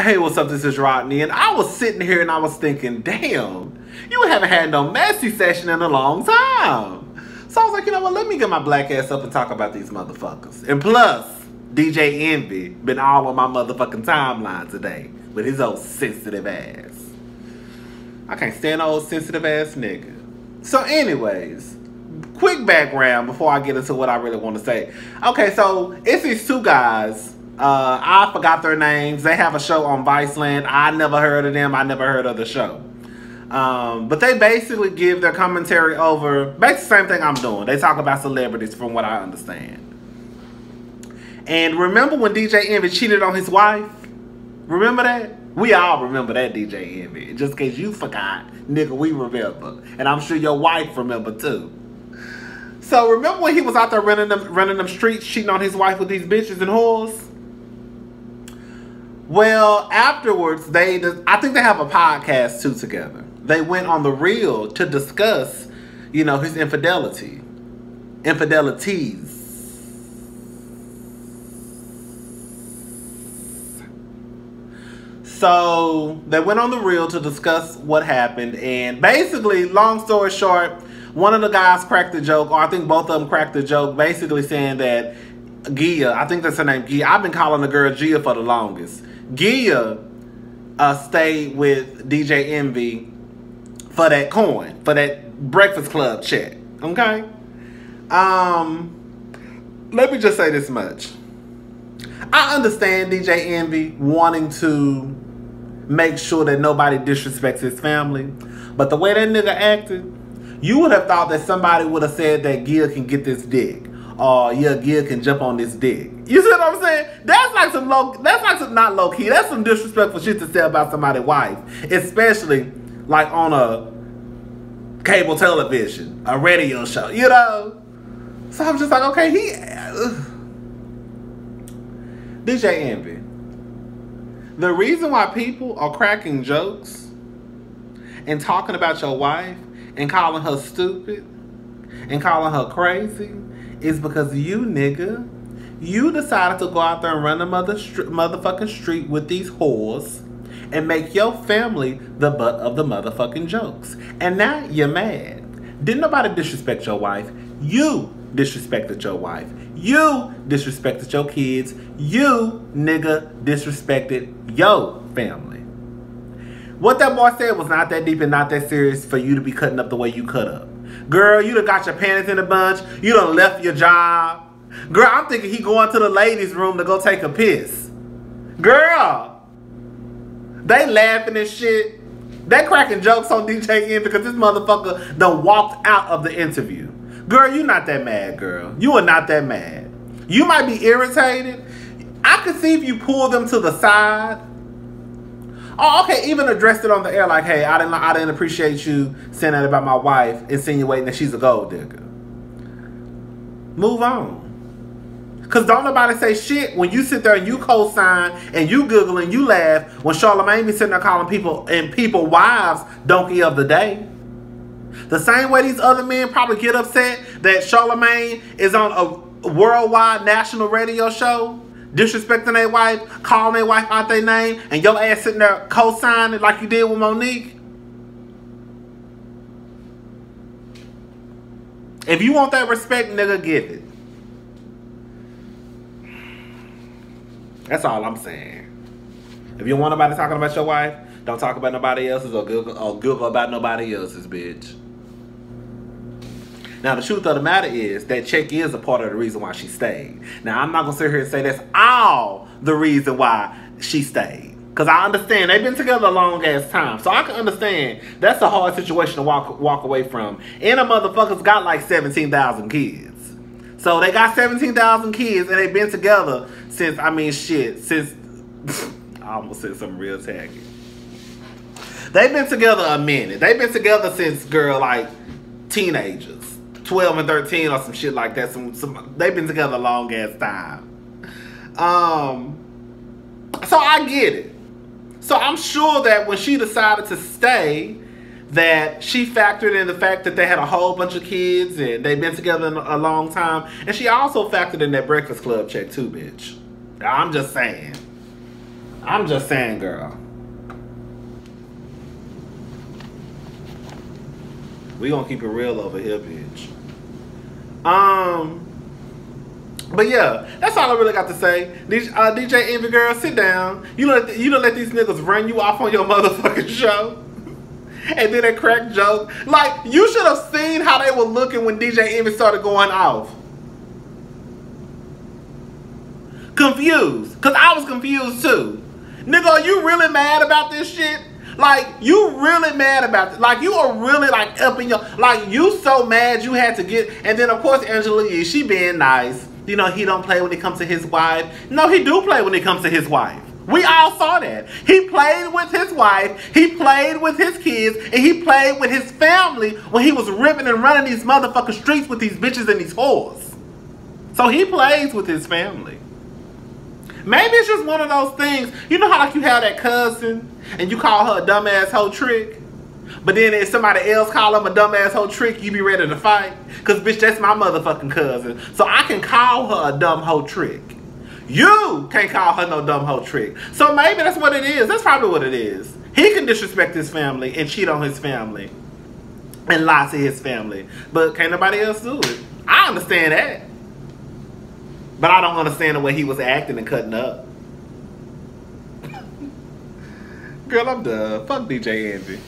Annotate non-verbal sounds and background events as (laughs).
Hey, what's up? This is Rodney, and I was sitting here and I was thinking, damn, you haven't had no messy session in a long time. So I was like, you know what? Let me get my black ass up and talk about these motherfuckers. And plus, DJ Envy been all on my motherfucking timeline today with his old sensitive ass. I can't stand old sensitive ass nigga. So, anyways, quick background before I get into what I really want to say. Okay, so it's these two guys uh, I forgot their names. They have a show on Viceland. I never heard of them. I never heard of the show. Um, but they basically give their commentary over basically the same thing I'm doing. They talk about celebrities from what I understand. And remember when DJ Envy cheated on his wife? Remember that? We all remember that DJ Envy. Just in case you forgot, nigga, we remember. And I'm sure your wife remember too. So remember when he was out there running them running them streets, cheating on his wife with these bitches and whores? Well, afterwards, they I think they have a podcast too together. They went on the real to discuss, you know, his infidelity, infidelities. So they went on the real to discuss what happened, and basically, long story short, one of the guys cracked the joke, or I think both of them cracked the joke, basically saying that Gia, I think that's her name, Gia. I've been calling the girl Gia for the longest Gia uh, stayed with DJ Envy for that coin, for that Breakfast Club check. Okay? Um, let me just say this much. I understand DJ Envy wanting to make sure that nobody disrespects his family, but the way that nigga acted, you would have thought that somebody would have said that Gia can get this dick oh yeah, Gil can jump on this dick. You see what I'm saying? That's like some low. That's like some not low key. That's some disrespectful shit to say about somebody's wife, especially like on a cable television, a radio show. You know. So I'm just like, okay, he. (sighs) Uh, DJ Envy. The reason why people are cracking jokes and talking about your wife and calling her stupid and calling her crazy is because you, nigga, you decided to go out there and run the mother motherfucking street with these whores and make your family the butt of the motherfucking jokes. And now you're mad. Didn't nobody disrespect your wife. You disrespected your wife. You disrespected your kids. You, nigga, disrespected your family. What that boy said was not that deep and not that serious for you to be cutting up the way you cut up. Girl, you done got your panties in a bunch. You done left your job. Girl, I'm thinking he going to the ladies' room to go take a piss. Girl, they laughing and shit. They cracking jokes on DJ N because this motherfucker done walked out of the interview. Girl, you not that mad, girl. You are not that mad. You might be irritated. I could see if you pull them to the side Oh, okay. Even addressed it on the air like, "Hey, I didn't, I didn't appreciate you saying that about my wife, insinuating that she's a gold digger." Move on. Cause don't nobody say shit when you sit there and you co-sign and you giggle and you laugh when Charlamagne be sitting there calling people and people wives donkey of the day. The same way these other men probably get upset that Charlamagne is on a worldwide national radio show disrespecting their wife, calling their wife out their name, and your ass sitting there co-signing like you did with Mo'Nique. If you want that respect, nigga, give it. That's all I'm saying. If you want nobody talking about your wife, don't talk about nobody else's or giggle, or giggle about nobody else's, bitch. Now, the truth of the matter is that check is a part of the reason why she stayed. Now, I'm not going to sit here and say that's all the reason why she stayed. Because I understand they've been together a long ass time. So I can understand that's a hard situation to walk walk away from. And a motherfucker's got like 17,000 kids. So they got 17,000 kids and they've been together since, I mean, shit, since, (laughs) I almost said something real tacky. They've been together a minute. They've been together since, girl, like, teenagers. 12 and 13 or some shit like that. Some, some they've been together a long ass time. Um so I get it. So I'm sure that when she decided to stay, that she factored in the fact that they had a whole bunch of kids and they've been together a long time. And she also factored in that Breakfast Club check too, bitch. I'm just saying. I'm just saying, girl. We gonna keep it real over here, bitch. Um, but yeah, that's all I really got to say. DJ, uh, DJ Envy Girl, sit down. You don't you don't let these niggas run you off on your (laughs) motherfucking show. And then a crack joke. Like, you should have seen how they were looking when DJ Envy started going off. Confused. Because I was confused too. Nigga, are you really mad about this shit? Like, you really mad about it. Like, you are really, like, up in your... Like, you so mad you had to get... And then, of course, Angela Yee, she being nice. You know, he don't play when it comes to his wife. No, he do play when it comes to his wife. We all saw that. He played with his wife, he played with his kids, and he played with his family when he was ripping and running these motherfucking streets with these bitches and these whores. So he plays with his family. Maybe it's just one of those things. You know how like you have that cousin and you call her a dumbass hoe trick? But then if somebody else call him a dumbass hoe trick, you be ready to fight? Cause bitch, that's my motherfucking cousin. So I can call her a dumb hoe trick. You can't call her no dumb hoe trick. So maybe that's what it is. That's probably what it is. He can disrespect his family and cheat on his family. And lie to his family. But can't nobody else do it. I understand that. But I don't understand the way he was acting and cutting up. Girl, I'm done. Fuck DJ Envy.